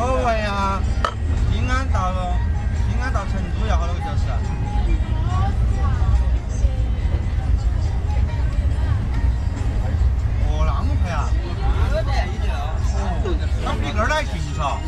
我问呀，平安到平安到成都要好多个小时啊？哦，那么快啊？哦，那比这儿来近嗦。